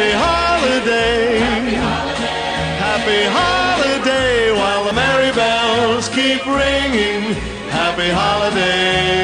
Happy holiday. Happy holiday while the merry bells keep ringing. Happy holiday.